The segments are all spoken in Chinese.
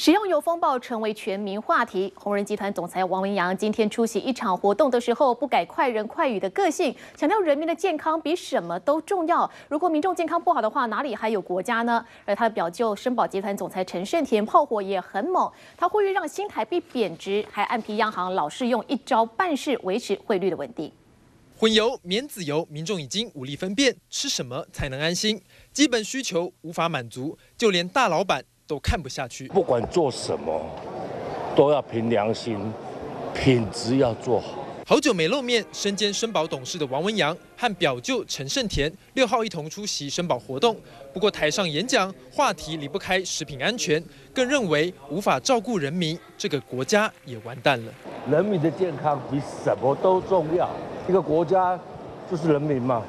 食用油风暴成为全民话题。红人集团总裁王文洋今天出席一场活动的时候，不改快人快语的个性，强调人民的健康比什么都重要。如果民众健康不好的话，哪里还有国家呢？而他的表舅申宝集团总裁陈胜田炮火也很猛，他呼吁让新台币贬值，还暗批央行老是用一招半式维持汇率的稳定。混油、免子油，民众已经无力分辨吃什么才能安心，基本需求无法满足，就连大老板。都看不下去。不管做什么，都要凭良心，品质要做好。好久没露面，身兼申宝董事的王文洋和表舅陈胜田六号一同出席申宝活动。不过台上演讲话题离不开食品安全，更认为无法照顾人民，这个国家也完蛋了。人民的健康比什么都重要。一个国家就是人民嘛，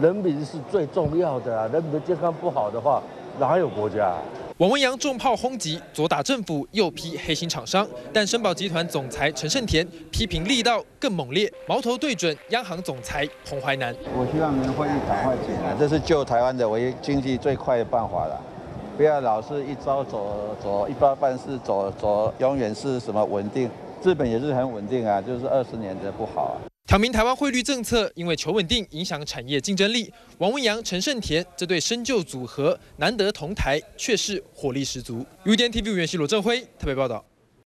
人民是最重要的啊。人民的健康不好的话，哪有国家？王文洋重炮轰击，左打政府，右批黑心厂商。但申宝集团总裁陈胜田批评力道更猛烈，矛头对准央行总裁彭淮南。我希望能会议赶快起来，这是救台湾的唯一经济最快的办法了。不要老是一招走走一包办事，走走永远是什么稳定？日本也是很稳定啊，就是二十年的不好啊。挑明台湾汇率政策，因为求稳定影响产业竞争力。王文洋、陈胜田这对深旧组合难得同台，却是火力十足。UDN TV 原系罗振辉特别报道。